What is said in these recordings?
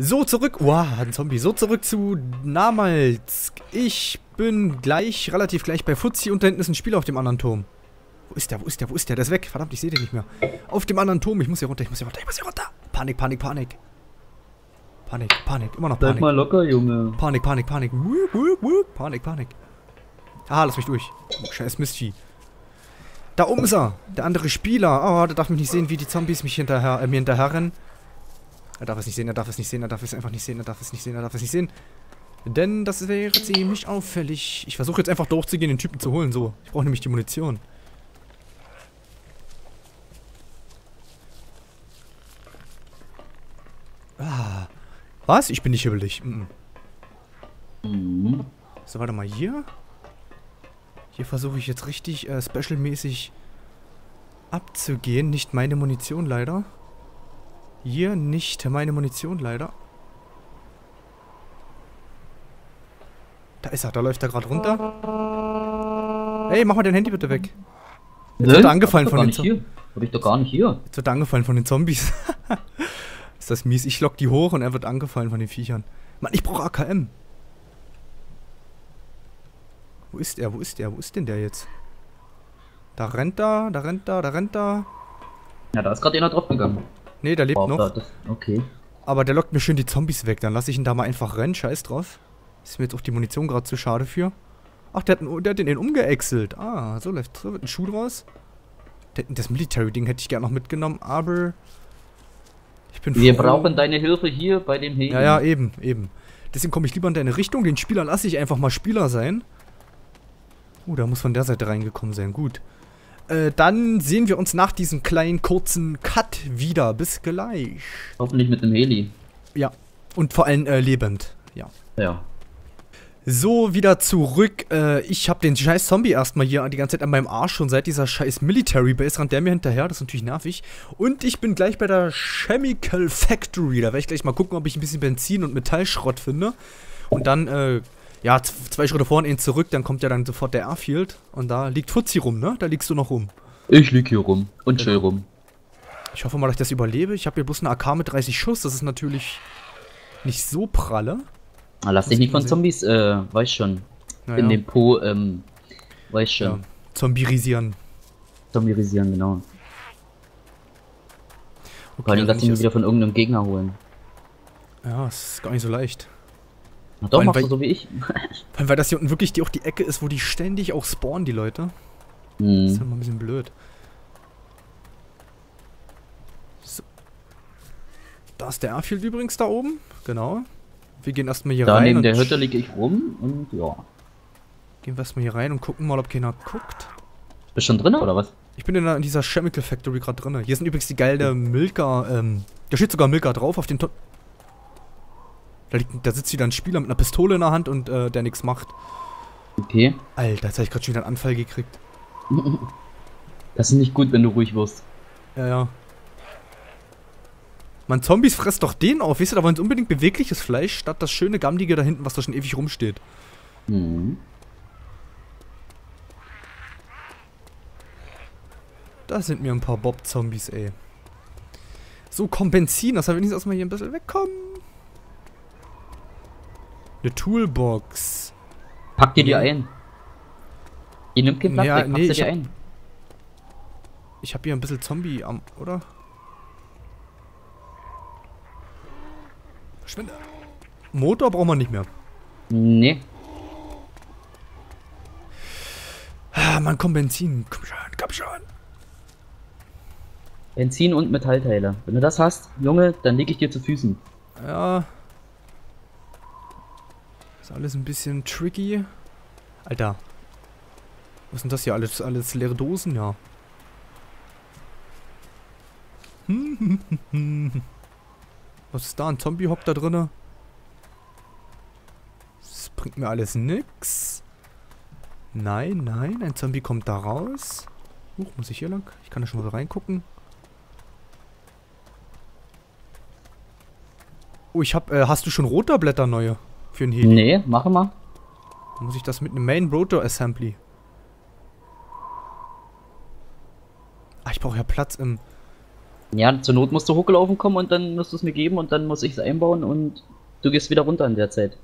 So, zurück. Wow, ein Zombie. So, zurück zu Namalsk. Ich bin gleich, relativ gleich bei Fuzzi und da hinten ist ein Spieler auf dem anderen Turm. Wo ist der? Wo ist der? Wo ist der? Der ist weg. Verdammt, ich sehe den nicht mehr. Auf dem anderen Turm. Ich muss hier runter. Ich muss hier runter. Ich muss hier runter. Panik, Panik, Panik. Panik, Panik. Immer noch Bleib Panik. mal locker, Junge. Panik, Panik, Panik. Wup, wup, wup. Panik, Panik. Ah, lass mich durch. Oh, scheiß Mistvieh. Da oben ist er. Der andere Spieler. Oh, der darf mich nicht sehen, wie die Zombies mich hinterher, äh, mir hinterher rennen. Er darf es nicht sehen, er darf es nicht sehen, er darf es einfach nicht sehen, er darf es nicht sehen, er darf es nicht sehen. Denn das wäre ziemlich auffällig. Ich versuche jetzt einfach durchzugehen, den Typen zu holen, so. Ich brauche nämlich die Munition. Ah. Was? Ich bin nicht hibbelig. Mm -mm. So, warte mal, hier? Hier versuche ich jetzt richtig äh, specialmäßig abzugehen. Nicht meine Munition leider. Hier nicht meine Munition leider. Da ist er, da läuft er gerade runter. Ey, mach mal dein Handy bitte weg. Jetzt wird er angefallen von den hier. Hab ich doch gar nicht hier. Jetzt wird er angefallen von den Zombies. ist das mies. Ich lock die hoch und er wird angefallen von den Viechern. Mann, ich brauche AKM. Wo ist er? Wo ist er? Wo ist denn der jetzt? Da rennt er, da rennt er, da rennt er. Ja, da ist gerade einer draufgegangen. Nee, der lebt Wow, noch. da- das- Okay. Aber der lockt mir schön die Zombies weg. Dann lasse ich ihn da mal einfach rennen. Scheiß drauf. Ist mir jetzt auch die Munition gerade zu schade für. Ach, der hat, der hat den umgeäxelt. Ah, so läuft so wird ein Schuh draus. Das Military-Ding hätte ich gerne noch mitgenommen, aber... Ich bin Wir froh- brauchen deine Hilfe hier bei dem Heli. Ja, ja, eben, eben. Deswegen komme ich lieber in deine Richtung. Den Spieler lasse ich einfach mal Spieler sein. Oh, da muss von der Seite reingekommen sein. Gut. Äh, dann sehen wir uns nach diesem kleinen kurzen Cut wieder. Bis gleich. Hoffentlich mit dem Heli. Ja. Und vor allem äh, lebend. Ja. Ja. So, wieder zurück. Äh, ich habe den scheiß Zombie erstmal hier die ganze Zeit an meinem Arsch schon seit dieser scheiß Military Base rennt der mir hinterher. Das ist natürlich nervig. Und ich bin gleich bei der Chemical Factory. Da werde ich gleich mal gucken, ob ich ein bisschen Benzin und Metallschrott finde. Und dann, äh, ja, zwei Schritte vor und einen zurück, dann kommt ja dann sofort der Airfield. Und da liegt Fuzzi rum, ne? Da liegst du noch rum. Ich lieg hier rum. Und chill Genau. rum. Ich hoffe mal, dass ich das überlebe. Ich habe hier bloß eine AK mit 30 Schuss. Das ist natürlich nicht so pralle. Ah, lass dich nicht von Zombies, äh, weiß schon. Naja, In den Po, ähm, weiß ja. schon. Zombierisieren. Zombierisieren, genau. Vor allem, dass sie nicht wieder von irgendeinem Gegner holen. das- Ja, es ist gar nicht so leicht. Na doch, machst du weil- so wie ich. Weil das hier unten wirklich die, auch die Ecke ist, wo die ständig auch spawnen, die Leute. Das ist ja Hm. immer ein bisschen blöd. So. Da ist der Airfield übrigens da oben. Genau. Wir gehen erstmal hier Da rein. neben und der Hütte liege ich rum und ja. Gehen wir erstmal hier rein und gucken mal, ob keiner guckt. Bist schon drin oder was? Ich bin in, der, in dieser Chemical Factory gerade drin. Hier sind übrigens die geile Milka, ähm, da steht sogar Milka drauf auf dem. Da, liegt, da sitzt wieder ein Spieler mit einer Pistole in der Hand und äh, der nichts macht. Okay. Alter, jetzt habe ich gerade schon wieder einen Anfall gekriegt. Das ist nicht gut, wenn du ruhig wirst. Ja, ja. Man, Zombies fresst doch den auf, weißt du, da wollen sie unbedingt bewegliches Fleisch, statt das schöne Gammelige da hinten, was da schon ewig rumsteht. Hm. Da sind mir ein paar Bob-Zombies, ey. So, komm, Benzin, das haben wir wenigstens erstmal hier ein bisschen wegkommen. Eine Toolbox. Pack dir die ein. Ihr nimmt kein Blatt Ja, weg, pack nee, dir hab- ein. Ich habe hier ein bisschen Zombie am, oder? Verschwinde. Motor braucht man nicht mehr. Nee. Ah, Mann, komm, Benzin. Komm schon, komm schon. Benzin und Metallteile. Wenn du das hast, Junge, dann leg ich dir zu Füßen. Ja. Ist alles ein bisschen tricky. Alter. Was sind das hier? Alles, alles leere Dosen? Ja. Was ist da? Ein Zombie hockt da drinne? Das bringt mir alles nix. Nein, nein, ein Zombie kommt da raus. Huch, muss ich hier lang? Ich kann da schon mal reingucken. Oh, ich hab, äh, hast du schon Rotorblätter neue? Für ein Heli? Nee, mache mal. Dann muss ich das mit einem Main Rotor Assembly. Ah, ich brauche ja Platz im. Ja, zur Not musst du hochgelaufen kommen und dann musst du es mir geben und dann muss ich es einbauen und du gehst wieder runter in der Zeit.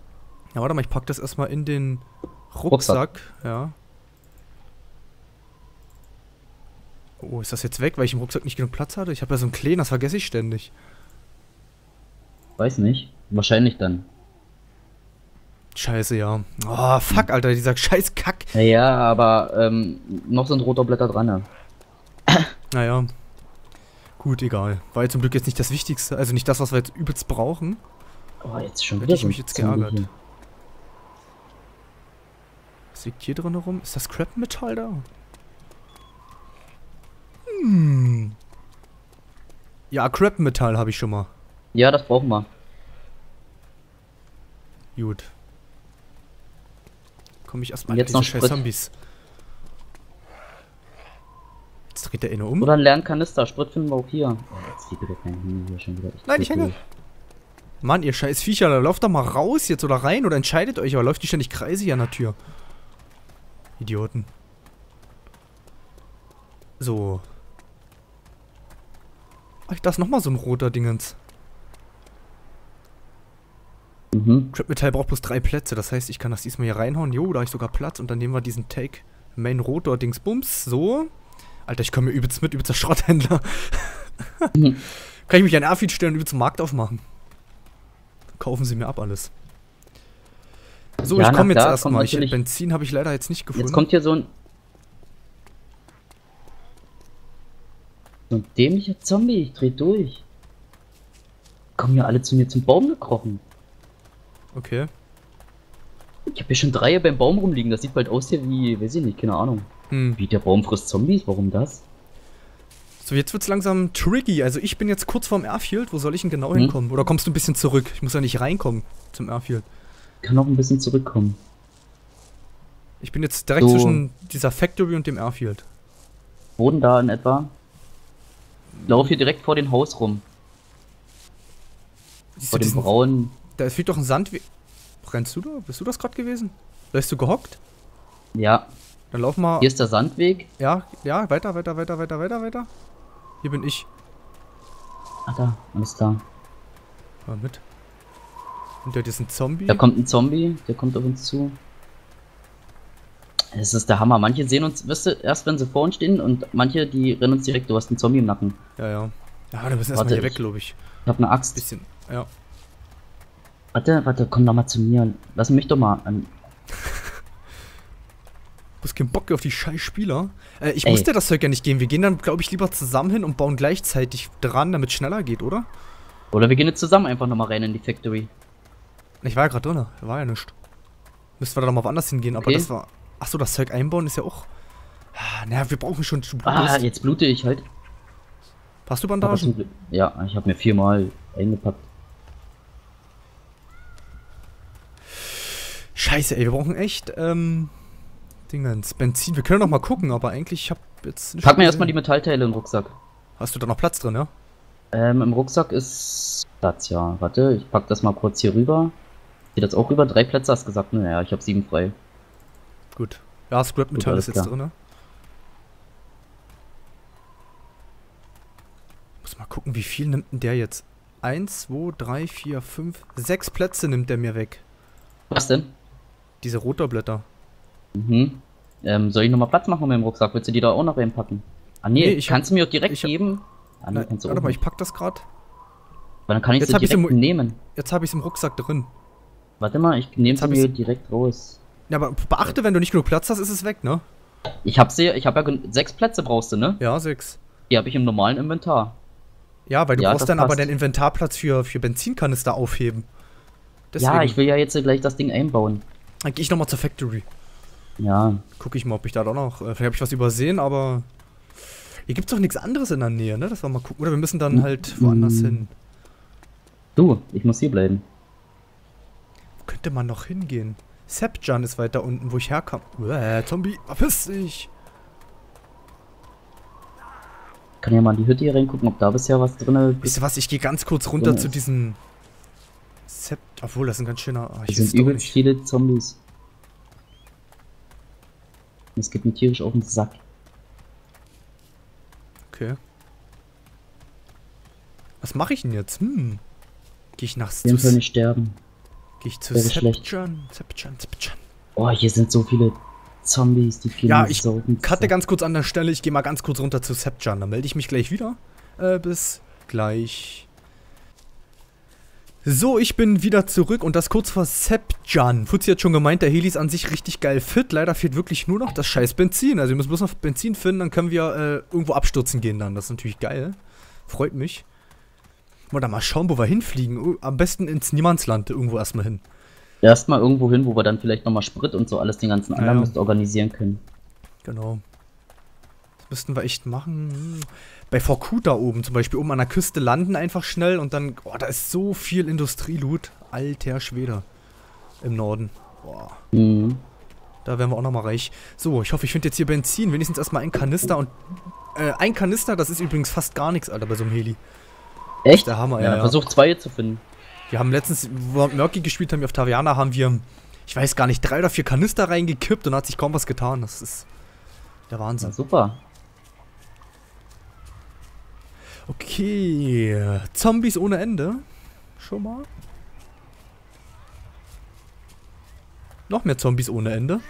Ja, warte mal, ich pack das erstmal in den Rucksack. Ja. Oh, ist das jetzt weg, weil ich im Rucksack nicht genug Platz hatte? Ich habe ja so einen kleinen, das vergesse ich ständig. Weiß nicht. Wahrscheinlich dann. Scheiße, ja. Oh, fuck, Alter, dieser scheiß Kack. Ja, aber ähm, noch sind roter Blätter dran. Ne? Naja. Gut, egal. War jetzt zum Glück jetzt nicht das Wichtigste. Also nicht das, was wir jetzt übelst brauchen. Oh, jetzt schon Hätte wieder ich so mich jetzt geärgert. hier. Was liegt hier drin rum? Ist das Scrap-Metall da? Hm. Ja, Scrap-Metall habe ich schon mal. Ja, das brauchen wir. Gut. Komme ich erstmal jetzt noch scheiß. Zombies. Jetzt dreht der inne um. Oder ein Lernkanister. Sprit finden wir auch hier. Oh, jetzt geht wieder kein Handy hier schon wieder. Ich Nein, ich hänge. durch. Mann, ihr scheiß Viecher, da lauft doch mal raus jetzt oder rein oder entscheidet euch, aber läuft die ständig Kreise hier an der Tür. Idioten. So. Ach, da ist nochmal so ein roter Dingens. Mhm. Trap Metall braucht bloß drei Plätze, das heißt, ich kann das diesmal hier reinhauen. Jo, da habe ich sogar Platz und dann nehmen wir diesen Take Main Rotor Dingsbums. So. Alter, ich komme mir übelst mit, übelster Schrotthändler. Mhm. Kann ich mich an Airfeed stellen und übelst zum Markt aufmachen. Kaufen sie mir ab alles. So, Ja, ich komme jetzt erstmal. Ich- Benzin habe ich leider jetzt nicht gefunden. Jetzt kommt hier so ein. So ein dämlicher Zombie. Ich dreh durch. Kommen ja alle zu mir zum Baum gekrochen. Okay. Ich habe hier schon drei beim Baum rumliegen. Das sieht bald aus hier wie, weiß ich nicht, keine Ahnung. Hm. Wie der Baum frisst Zombies? Warum das? So, jetzt wird's langsam tricky. Also ich bin jetzt kurz vorm Airfield. Wo soll ich denn genau Hm. hinkommen? Oder kommst du ein bisschen zurück? Ich muss ja nicht reinkommen zum Airfield. Kann auch ein bisschen zurückkommen. Ich bin jetzt direkt So. zwischen dieser Factory und dem Airfield. Boden da in etwa. Lauf hier direkt vor dem Haus rum. Siehst Vor dem braunen. Da fehlt doch ein Sandweg. Rennst du da? Bist du das gerade gewesen? Da bist du gehockt? Ja, Dann lauf mal. hier ist der Sandweg. Ja, ja, weiter, weiter, weiter, weiter, weiter, weiter. Hier bin ich. Ah, da, alles da. Mal mit. Hinter dir ist ein Zombie. Da kommt ein Zombie, der kommt auf uns zu. Es ist der Hammer. Manche sehen uns, wirst du, erst wenn sie vor uns stehen und manche, die rennen uns direkt, du hast einen Zombie im Nacken. Ja, ja. Ja, da müssen wir erstmal hier weg, glaube ich. Ich hab eine Axt. Bisschen. Ja. Warte, warte, komm doch mal zu mir. Lass mich doch mal an. Du hast keinen Bock auf die scheiß Spieler. Äh, ich Ey. musste das Zeug ja nicht gehen. Wir gehen dann, glaube ich, lieber zusammen hin und bauen gleichzeitig dran, damit es schneller geht, oder? Oder wir gehen jetzt zusammen einfach nochmal rein in die Factory. Ich war ja gerade drin. War ja nichts. Müssten wir da nochmal woanders hingehen, aber Okay. das war. Achso, das Zeug einbauen ist ja auch. Ah, naja, wir brauchen schon Ah, jetzt blute ich halt. Hast du Aber Bandagen? Ja, ich habe mir viermal eingepackt. Scheiße, ey, wir brauchen echt, ähm. Dingens. Benzin. Wir können noch mal gucken, aber eigentlich, ich hab jetzt. Pack mir erstmal die Metallteile den Rucksack. Hast du da noch Platz drin, ja? Ähm, im Rucksack ist Platz, ja. Warte, ich pack das mal kurz hier rüber. Geht das auch rüber? Drei Plätze hast du gesagt, ne? Ja, ich habe sieben frei. Gut. Ja, Scrap Metall alles ist jetzt klar. drin, ne? Muss mal gucken, wie viel nimmt denn der jetzt? Eins, zwei, drei, vier, fünf, sechs Plätze nimmt der mir weg. Was denn? Diese Rotorblätter. Mhm. Ähm, soll ich nochmal Platz machen mit dem Rucksack? Willst du die da auch noch reinpacken? Ah nee, Nee, ich hab- kannst du mir auch direkt hab- geben? Ah nee, kannst du warte mal, ich pack das gerade. Dann kann ich Jetzt sie hab ich's direkt im- nehmen. Jetzt habe ich es im Rucksack drin. Warte mal, ich nehme sie hab mir direkt raus. Ja, aber beachte, wenn du nicht genug Platz hast, ist es weg, ne? Ich hab sie, ich habe ja sechs Plätze brauchst du, ne? Ja, sechs. Die habe ich im normalen Inventar. Ja, weil du Ja, brauchst dann aber passt. deinen Inventarplatz für, für Benzinkanister aufheben. Deswegen. Ja, ich will ja jetzt gleich das Ding einbauen. Dann gehe ich nochmal zur Factory. Ja, Gucke ich mal, ob ich da doch noch. Äh, vielleicht habe ich was übersehen, aber. Hier gibt's doch nichts anderes in der Nähe, ne? Das wir mal gucken. Oder wir müssen dann halt woanders Mm. hin. du, ich muss hier bleiben. Wo könnte man noch hingehen? Sepjan ist weiter unten, wo ich herkam. Uäh, Zombie, verpiss dich! Kann ja mal in die Hütte hier reingucken, ob da bisher was drin Wisst ist. ihr was? Ich gehe ganz kurz runter zu diesem. Sept. Obwohl, das ist ein ganz schöner. Es ich sind übelst viele Zombies. Es geht mir tierisch auf den Sack. Okay. Was mache ich denn jetzt? Hm. Gehe ich nach Auf jeden Fall nicht sterben. Gehe ich zu? Sepjan, Sepjan. Oh, hier sind so viele Zombies, die gehen Ja, ich so cutte Sack. ganz kurz an der Stelle. Ich gehe mal ganz kurz runter zu Sepjan. Dann melde ich mich gleich wieder. Äh, bis gleich. So, ich bin wieder zurück und das kurz vor Sepjan. Fuzzi hat schon gemeint, der Heli ist an sich richtig geil fit. Leider fehlt wirklich nur noch das scheiß Benzin. Also wir müssen bloß noch Benzin finden, dann können wir äh, irgendwo abstürzen gehen dann. Das ist natürlich geil. Freut mich. Oder mal schauen, wo wir hinfliegen. Am besten ins Niemandsland irgendwo erstmal hin. Erstmal irgendwo hin, wo wir dann vielleicht nochmal Sprit und so alles den ganzen anderen Ja. Organisieren können. Genau. Das müssten wir echt machen. Bei Vorkut da oben zum Beispiel, oben an der Küste landen einfach schnell und dann, oh, da ist so viel Industrieloot. Alter Schwede. Im Norden. Boah, Mhm. da wären wir auch nochmal reich. So, ich hoffe, ich finde jetzt hier Benzin. Wenigstens erstmal ein Kanister und, äh, ein Kanister, das ist übrigens fast gar nichts, Alter, bei so einem Heli. Echt? Der Hammer, ja, ja, ja. versuch zwei zu finden. Wir haben letztens, wo wir Murky gespielt haben, auf Taviana, haben wir, ich weiß gar nicht, drei oder vier Kanister reingekippt und hat sich kaum was getan. Das ist der Ja, Wahnsinn. super. Okay, Zombies ohne Ende. Schon mal. Noch mehr Zombies ohne Ende.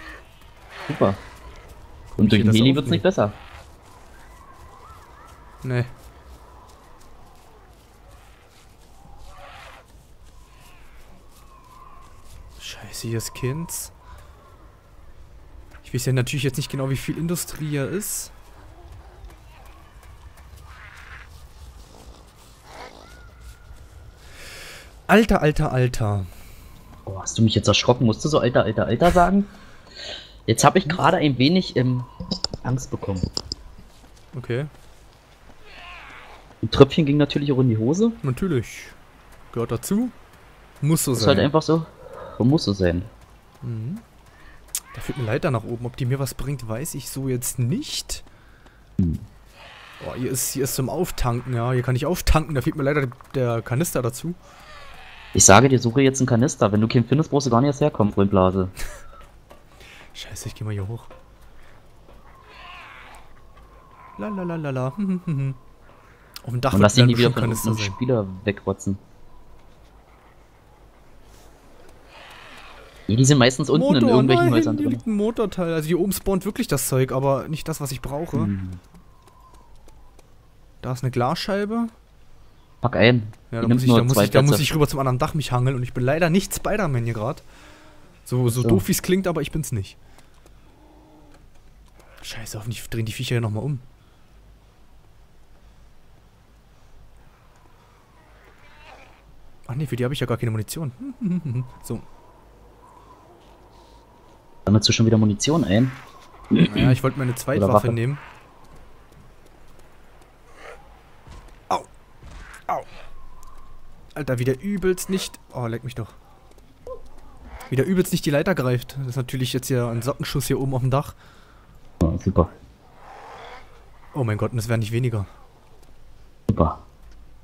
Super. Und durch den Heli wird's nicht. besser. Nee. Scheiße, hier ist Kinds. Ich weiß ja natürlich jetzt nicht genau, wie viel Industrie hier ist. Alter, alter, alter. Oh, hast du mich jetzt erschrocken? Musst du so alter, alter, alter sagen? Jetzt habe ich gerade ein wenig ähm, Angst bekommen. Okay, Ein Tröpfchen ging natürlich auch in die Hose. natürlich. Gehört dazu. Muss so Das ist halt sein. einfach so. So muss es sein. Mhm. Da führt eine Leiter nach oben. Ob die mir was bringt, weiß ich so jetzt nicht. Oh, hier ist, hier ist zum Auftanken, ja. Hier kann ich auftanken. Da fehlt mir leider der Kanister dazu. Ich sage dir, suche jetzt einen Kanister. Wenn du keinen findest, brauchst du gar nicht erst herkommen, Freund Blase. Scheiße, ich geh mal hier hoch. Lalalala. Hm, hm, hm, hm. Auf dem Dach Und lass dich dann nie wieder von Kanister unserem. Spieler wegrotzen. Ja, die sind meistens unten in irgendwelchen nein, Häusern hier drin. liegt ein Motorteil. Also hier oben spawnt wirklich das Zeug, aber nicht das, was ich brauche. Hm. Da ist eine Glasscheibe. Pack ein. Ja, da muss, ich, da, muss ich, da muss ich rüber zum anderen Dach mich hangeln und ich bin leider nicht Spider-Man hier gerade. So, so, So. doof wie es klingt, aber ich bin's nicht. Scheiße, hoffentlich drehen die Viecher hier nochmal um. Ach nee, für die habe ich ja gar keine Munition. so, Sammelst du schon wieder Munition ein? naja, ich wollte meine Zweitwaffe Waffe. nehmen. Au. Au. Alter, wieder übelst nicht... Oh, leck mich doch. Wieder übelst nicht die Leiter greift. Das ist natürlich jetzt hier ein Sockenschuss hier oben auf dem Dach. Oh, super. Oh mein Gott, und es werden nicht weniger. Super.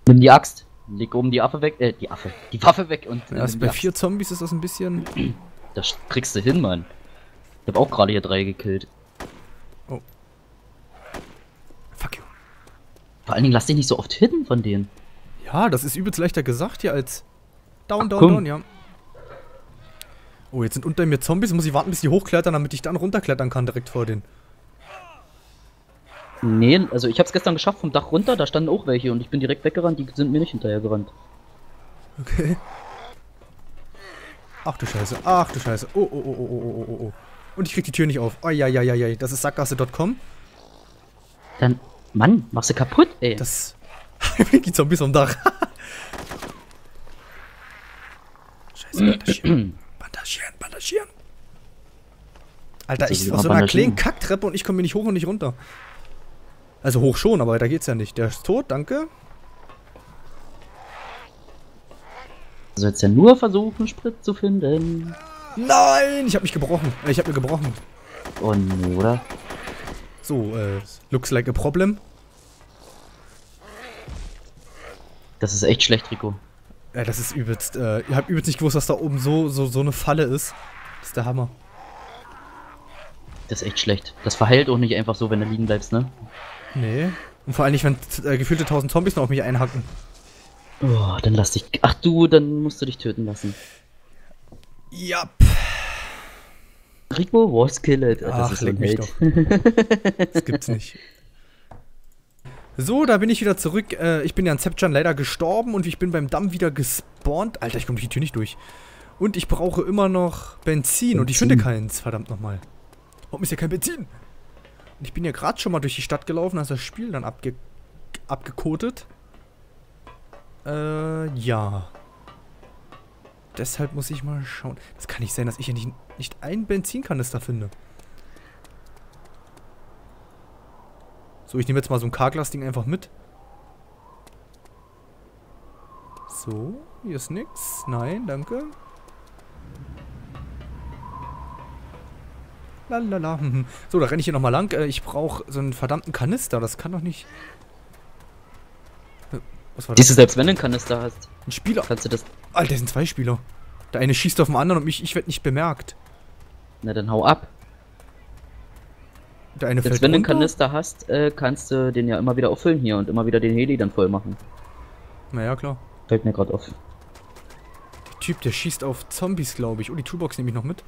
Nimm die Axt. Leg oben die Affe weg. Äh, die Affe. Die Waffe weg und Erst nimm bei Axt. vier Zombies ist das ein bisschen... Das kriegst du hin, Mann. Ich hab auch gerade hier drei gekillt. Fuck you. Vor allen Dingen lass dich nicht so oft hitten von denen. Ja, das ist übelst leichter gesagt hier als... Down, Ach, down, komm. down, ja. Oh, jetzt sind unter mir Zombies. Muss ich warten, bis die hochklettern, damit ich dann runterklettern kann direkt vor denen. Nee, also ich hab's gestern geschafft vom Dach runter, da standen auch welche und ich bin direkt weggerannt, die sind mir nicht hinterhergerannt. Okay. Ach du Scheiße, ach du Scheiße. Oh, oh, oh, oh, oh, oh, oh, oh. Und ich krieg die Tür nicht auf. Eieieiei, das ist sackgasse.com. Dann, Mann, machst du kaputt, ey. Das. die Zombies am Dach. Scheiße, bandagieren. bandagieren, bandagieren. Alter, ich auf so mal einer kleinen Kacktreppe und ich komme hier nicht hoch und nicht runter. Also hoch schon, aber da geht's ja nicht. Der ist tot, danke. Du sollst ja nur versuchen, Sprit zu finden. Nein, ich habe mich gebrochen. Ich habe mir gebrochen. Oh nee, oder? So, äh, looks like a problem. Das ist echt schlecht, Rico. Ja, das ist übelst. Äh, ihr habt übelst nicht gewusst, dass da oben so, so, so eine Falle ist. Das ist der Hammer. Das ist echt schlecht. Das verheilt auch nicht einfach so, wenn du liegen bleibst, ne? Nee. Und vor allem nicht, wenn äh, gefühlte 1000 Zombies noch auf mich einhacken. Oh, dann lass dich. Ach du, dann musst du dich töten lassen. Ja. Rico was killed. Das Ach, ist so ein leck mich Held. Das gibt's nicht. So, da bin ich wieder zurück. Äh, ich bin ja an Sepchan leider gestorben und ich bin beim Damm wieder gespawnt. Alter, ich komme durch die Tür nicht durch. Und ich brauche immer noch Benzin, und ich Benzin. finde keins, verdammt nochmal. Warum ist hier kein Benzin? Und ich bin ja gerade schon mal durch die Stadt gelaufen, als das Spiel dann abge abgekotet. Äh, ja. Deshalb muss ich mal schauen. Das kann nicht sein, dass ich hier nicht, nicht einen Benzinkanister finde. So, ich nehme jetzt mal so ein Karglas-Ding einfach mit. So, hier ist nix. Nein, danke. Lalala. So, da renne ich hier nochmal lang. Äh, Ich brauche so einen verdammten Kanister. Das kann doch nicht... Äh, Was war das? Siehst du, selbst wenn du einen Kanister hast, Ein Spieler. kannst du das. Alter, das sind zwei Spieler. Der eine schießt auf den anderen und mich, ich werde nicht bemerkt. Na dann hau ab. Der eine Selbst fällt wenn du einen runter. Kanister hast, äh, kannst du den ja immer wieder auffüllen hier und immer wieder den Heli dann voll machen. Naja, klar. Fällt mir gerade auf. Der Typ, der schießt auf Zombies, glaube ich. Oh, die Toolbox nehme ich noch mit.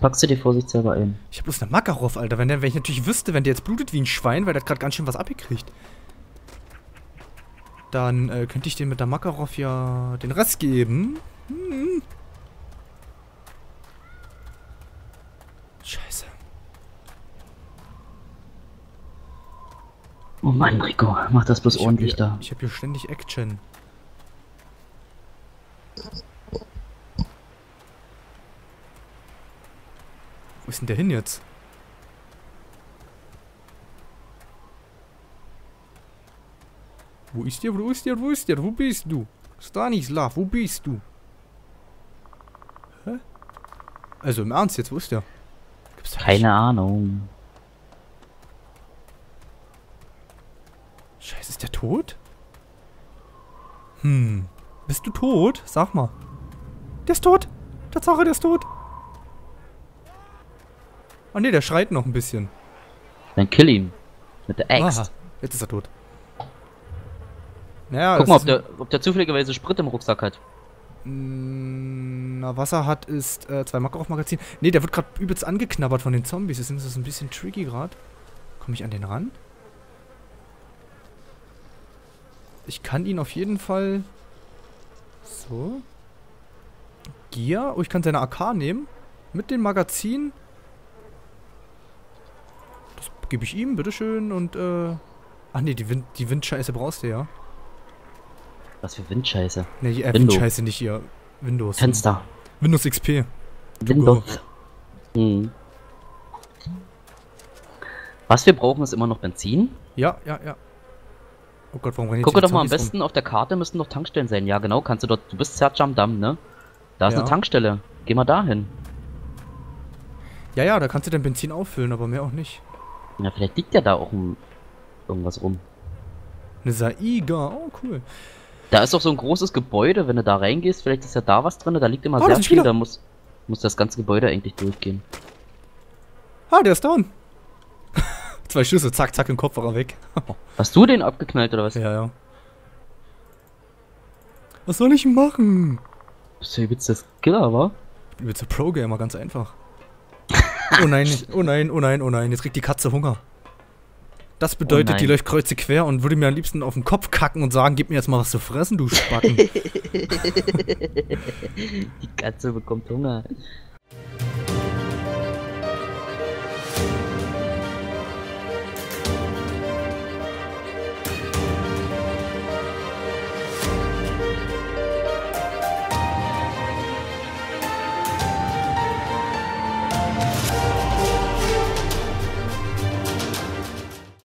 Packst du dir vorsichtshalber ein. Ich habe bloß eine Makarov, Alter. Wenn, der, wenn ich natürlich wüsste, wenn der jetzt blutet wie ein Schwein, weil der hat gerade ganz schön was abgekriegt. Dann äh, könnte ich dem mit der Makarov ja den Rest geben. Hm. Scheiße. Oh Mann, Rico, mach das bloß Ich ordentlich hier, da. Ich habe hier ständig Action. Wo ist denn der hin jetzt? Wo ist der? Wo ist der? Wo ist der? Wo bist du? Stanislav, wo bist du? Hä? Also im Ernst jetzt, wo ist der? Keine Ahnung. Scheiße, ist der tot? Hm. Bist du tot? Sag mal. Der ist tot. Tatsache, der ist tot. Ah ne, der schreit noch ein bisschen. Dann kill ihn. Mit der Axt. Aha, jetzt ist er tot. Naja, Guck das mal, ob der, ob der zufälligerweise Sprit im Rucksack hat. Na, was er hat, ist äh, zwei Makarov-Magazin. Ne, der wird gerade übelst angeknabbert von den Zombies. Deswegen ist das ein bisschen tricky gerade. Komme ich an den ran? Ich kann ihn auf jeden Fall... So. Gear. Oh, ich kann seine AK nehmen. Mit dem Magazin. Das gebe ich ihm, bitteschön. Und, äh... Ach nee, die, Wind die Windscheiße brauchst du ja. Was für Windscheiße. Ne, die äh, Windows. Windscheiße nicht ihr. Windows. Fenster. Windows XP. Windows. Hm. Was wir brauchen, ist immer noch Benzin. Ja, ja, ja. Oh Gott, warum rennen jetzt Gucke doch mal am besten auf der Karte müssten noch Tankstellen sein. Ja, genau, kannst du dort. Du bist Serge am Damm, ne? Da ist Ja. eine Tankstelle. Geh mal dahin. rum? Ja, ja, da kannst du dein Benzin auffüllen, aber mehr auch nicht. Ja, vielleicht liegt ja da auch ein, irgendwas rum. Eine Saiga, oh cool. Da ist doch so ein großes Gebäude, wenn du da reingehst, vielleicht ist ja da was drin, da liegt immer Oh, sehr viel, da muss, muss das ganze Gebäude eigentlich durchgehen. Ah, der ist down. Zwei Schüsse, zack, zack, im Kopf war er weg. Hast du den abgeknallt oder was? ja, ja. Was soll ich machen? Bist du übelst das Killer, wa? Ich bin der Pro-Gamer, ganz einfach. Oh nein, oh nein, oh nein, oh nein, jetzt kriegt die Katze Hunger. Das bedeutet, nein. die läuft kreuze quer und würde mir am liebsten auf den Kopf kacken und sagen, gib mir jetzt mal was zu fressen, du Spacken. Die Katze bekommt Hunger.